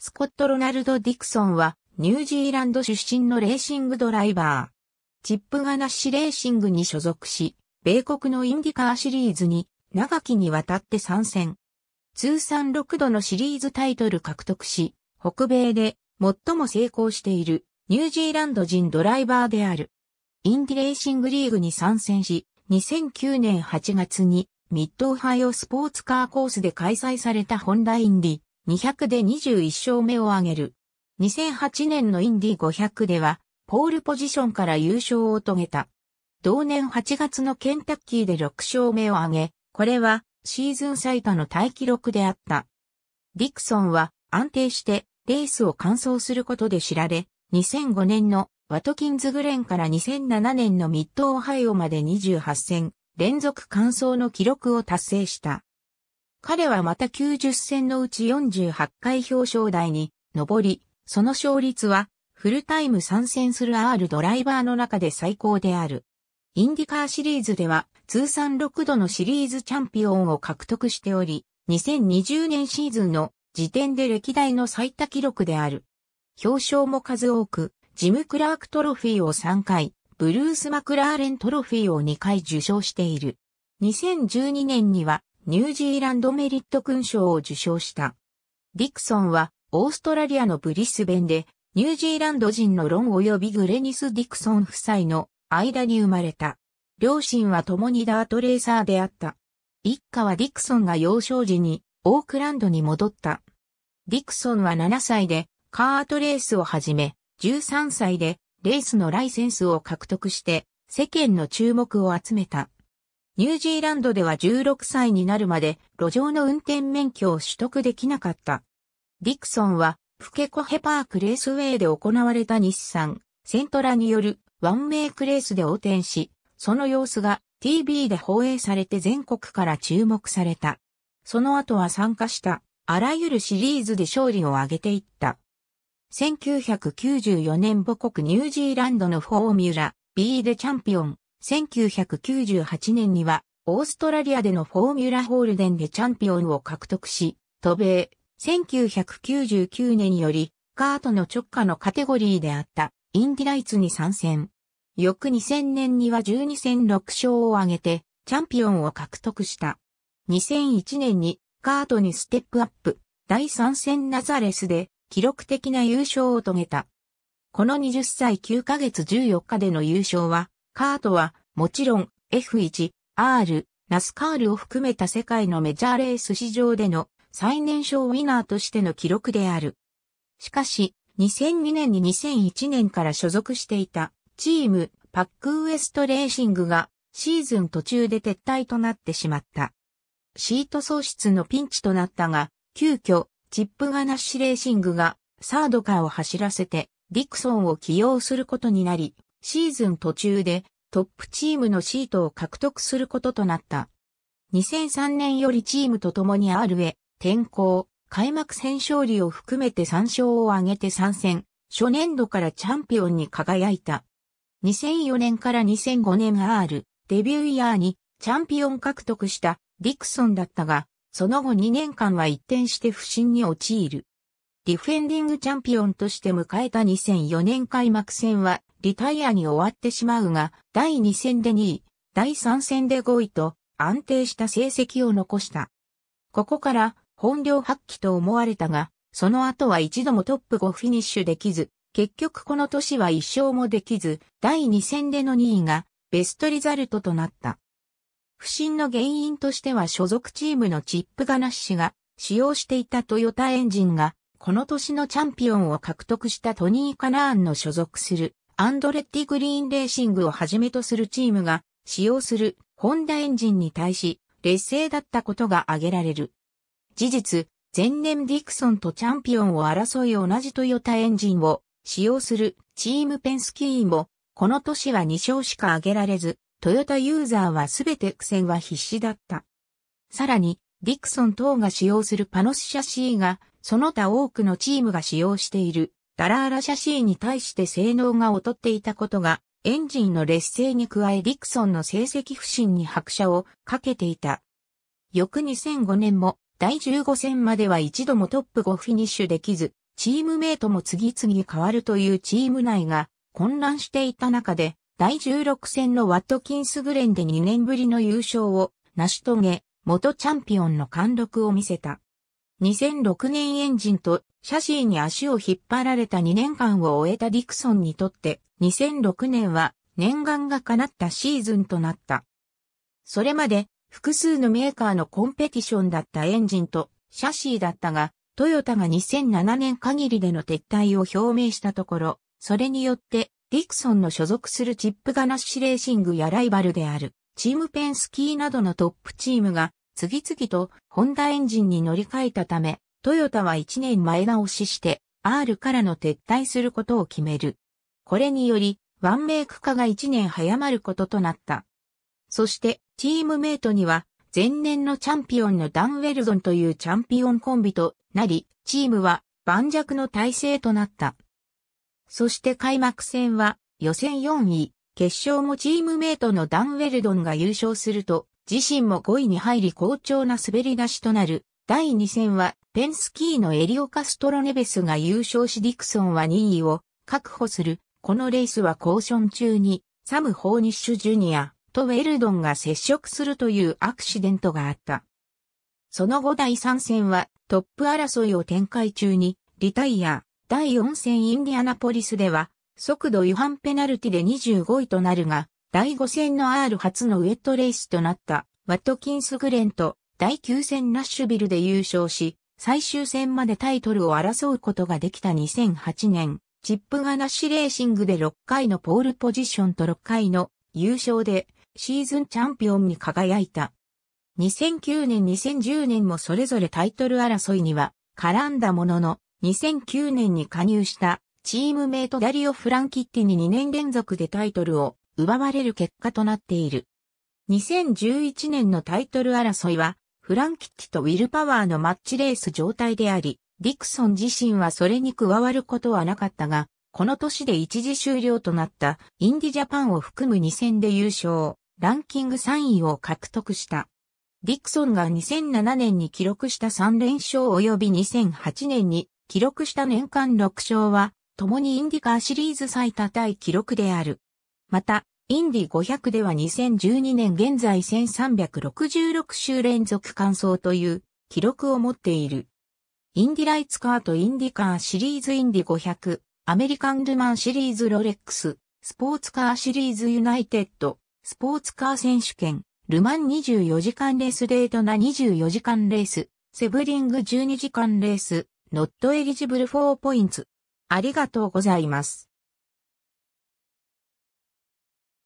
スコット・ロナルド・ディクソンはニュージーランド出身のレーシングドライバー。チップガナッシュレーシングに所属し、米国のインディカーシリーズに長きにわたって参戦。通算6度のシリーズタイトル獲得し、北米で最も成功しているニュージーランド人ドライバーである。インディレーシングリーグに参戦し、2009年8月にミッドオハイオスポーツカーコースで開催されたホンダインディ200で21勝目を挙げる。2008年のインディ500では、ポールポジションから優勝を遂げた。同年8月のケンタッキーで6勝目を挙げ、これはシーズン最多のタイ記録であった。ディクソンは安定してレースを完走することで知られ、2005年のワトキンズグレンから2007年のミッドオハイオまで28戦連続完走の記録を達成した。彼はまた90戦のうち48回表彰台に上り、その勝率はフルタイム参戦する R ドライバーの中で最高である。インディカーシリーズでは通算6度のシリーズチャンピオンを獲得しており、2020年シーズンの時点で歴代の最多記録である。表彰も数多く、ジム・クラークトロフィーを3回、ブルース・マクラーレントロフィーを2回受賞している。2012年にはニュージーランドメリット勲章を受賞した。ディクソンはオーストラリアのブリスベンでニュージーランド人のロン及びグレニス・ディクソン夫妻の間に生まれた。両親は共にダートレーサーであった。一家はディクソンが幼少時にオークランドに戻った。ディクソンは7歳でカートレースを始め、13歳でレースのライセンスを獲得して世間の注目を集めた。ニュージーランドでは16歳になるまで路上の運転免許を取得できなかった。ディクソンはプケコヘパークレースウェイで行われた日産、セントラによるワンメイクレースで横転し、その様子が TV で放映されて全国から注目された。その後は参加したあらゆるシリーズで勝利を挙げていった。1994年母国ニュージーランドのフォーミュラ B でチャンピオン。1998年にはオーストラリアでのフォーミュラホールデンでチャンピオンを獲得し、渡米。1999年よりカートの直下のカテゴリーであったインディライツに参戦。翌2000年には12戦6勝を挙げてチャンピオンを獲得した。2001年にカートにステップアップ、第3戦ナザレスで記録的な優勝を遂げた。この20歳9ヶ月14日での優勝は、カートはもちろん F1、R、ナスカールを含めた世界のメジャーレース史上での最年少ウィナーとしての記録である。しかし、2002年に2001年から所属していたチームパックウエストレーシングがシーズン途中で撤退となってしまった。シート喪失のピンチとなったが、急遽、チップガナッシュレーシングがサードカーを走らせてディクソンを起用することになり、シーズン途中でトップチームのシートを獲得することとなった。2003年よりチームと共に R へ転向、開幕戦勝利を含めて3勝を挙げて参戦、初年度からチャンピオンに輝いた。2004年から2005年 R デビューイヤーにチャンピオン獲得したディクソンだったが、その後2年間は一転して不振に陥る。ディフェンディングチャンピオンとして迎えた2004年開幕戦はリタイアに終わってしまうが、第2戦で2位、第3戦で5位と安定した成績を残した。ここから本領発揮と思われたが、その後は一度もトップ5フィニッシュできず、結局この年は一勝もできず、第2戦での2位がベストリザルトとなった。不振の原因としては所属チームのチップガナッシュが使用していたトヨタエンジンが、この年のチャンピオンを獲得したトニー・カナーンの所属するアンドレッティ・グリーンレーシングをはじめとするチームが使用するホンダエンジンに対し劣勢だったことが挙げられる。事実、前年ディクソンとチャンピオンを争い同じトヨタエンジンを使用するチームペンスキーもこの年は2勝しか挙げられずトヨタユーザーはすべて苦戦は必死だった。さらに、ディクソン等が使用するパノスシャシーが、その他多くのチームが使用しているダラーラシャシーに対して性能が劣っていたことが、エンジンの劣勢に加えディクソンの成績不振に拍車をかけていた。翌2005年も第15戦までは一度もトップ5フィニッシュできず、チームメイトも次々変わるというチーム内が混乱していた中で、第16戦のワットキンスグレンで2年ぶりの優勝を成し遂げ、元チャンピオンの貫禄を見せた。2006年エンジンとシャシーに足を引っ張られた2年間を終えたディクソンにとって、2006年は念願が叶ったシーズンとなった。それまで複数のメーカーのコンペティションだったエンジンとシャシーだったが、トヨタが2007年限りでの撤退を表明したところ、それによってディクソンの所属するチップガナッシュレーシングやライバルであるチームペンスキーなどのトップチームが次々とホンダエンジンに乗り換えたため、トヨタは1年前倒しして R からの撤退することを決める。これにより、ワンメイク化が1年早まることとなった。そして、チームメイトには前年のチャンピオンのダン・ウェルゾンというチャンピオンコンビとなり、チームは盤石の体制となった。そして開幕戦は予選4位、決勝もチームメイトのダン・ウェルドンが優勝すると、自身も5位に入り好調な滑り出しとなる。第2戦はペンスキーのエリオ・カストロネベスが優勝しディクソンは2位を確保する。このレースはコーション中にサム・ホーニッシュ・ジュニア、とウェルドンが接触するというアクシデントがあった。その後第3戦はトップ争いを展開中にリタイア、第4戦インディアナポリスでは速度違反ペナルティで25位となるが、第5戦の R 初のウェットレースとなったワットキンスグレンと第9戦ナッシュビルで優勝し、最終戦までタイトルを争うことができた2008年、チップガナッシュレーシングで6回のポールポジションと6回の優勝でシーズンチャンピオンに輝いた。2009年2010年もそれぞれタイトル争いには絡んだものの、2009年に加入したチームメイトダリオ・フランキッティに2年連続でタイトルを奪われる結果となっている。2011年のタイトル争いは、フランキッティとウィルパワーのマッチレース状態であり、ディクソン自身はそれに加わることはなかったが、この年で一時終了となったインディジャパンを含む2戦で優勝。ランキング3位を獲得した。ディクソンが2007年に記録した3連勝及び2008年に記録した年間6勝は、共にインディカーシリーズ最多タイ記録である。また、インディ500では2012年現在1366週連続完走という記録を持っている。インディライツカーとインディカーシリーズインディ500、アメリカンルマンシリーズロレックス、スポーツカーシリーズユナイテッド、スポーツカー選手権、ルマン24時間レースデートナ24時間レース、セブリング12時間レース、ノットエリジブル4ポインツ。ありがとうございます。